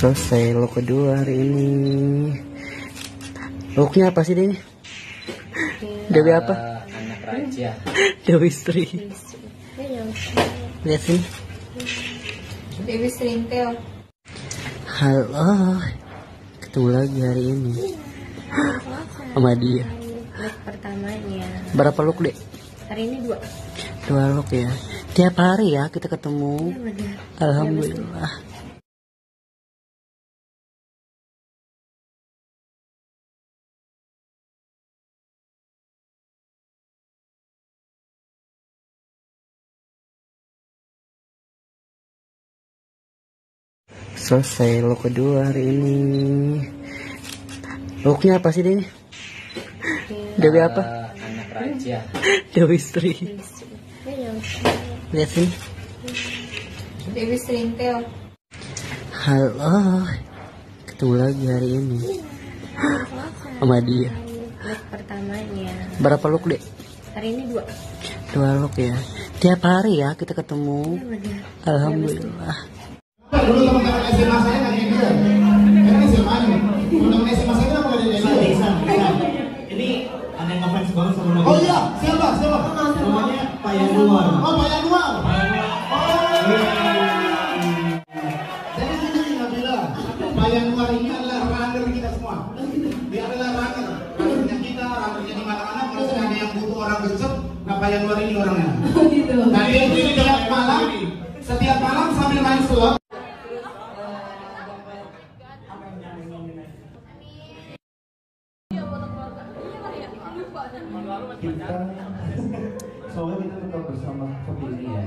selesai lo kedua hari ini. Looknya apa sih ini Dewi apa? Eh, anak raja. Dewi Sri. Lihat sini. Dewi Serintel. halo. Ketemu lagi hari ini. Sama dia. Look pertamanya. berapa look dek? Hari ini dua. dua look ya. Tiap hari ya kita ketemu. Udah. alhamdulillah selesai lo kedua hari ini. Looknya apa sih ini Dewi apa? Eh, anak raja. Dewi Sri. Lihat sini. Dewi Serintel. halo. Ketemu lagi hari ini. Sama dia. Look pertamanya. berapa look dek? Hari ini dua. dua look ya. Tiap hari ya kita ketemu. Udah. alhamdulillah banget sama oh iya siapa siapa? Namanya Pak Yanuar. oh Pak Yanuar. Jadi gini Nabila Pak Yanuar ini adalah runner kita semua. Dia adalah runner. Runnernya kita runnernya di mana-mana. Kalau sedang ada yang butuh orang gercep nah Pak Yanuar ini orangnya. Nah dia itu setiap malam setiap malam sambil main slot Kita soalnya kita tetap bersama ini ya.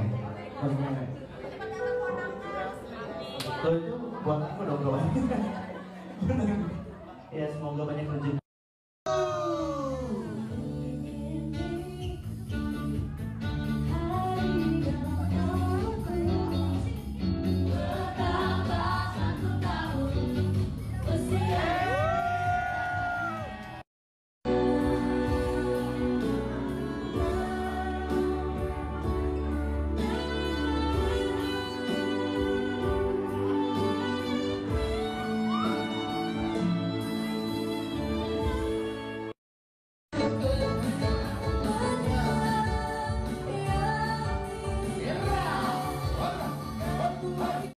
Maksudnya itu buat aku dong kawan. ya semoga banyak rezeki.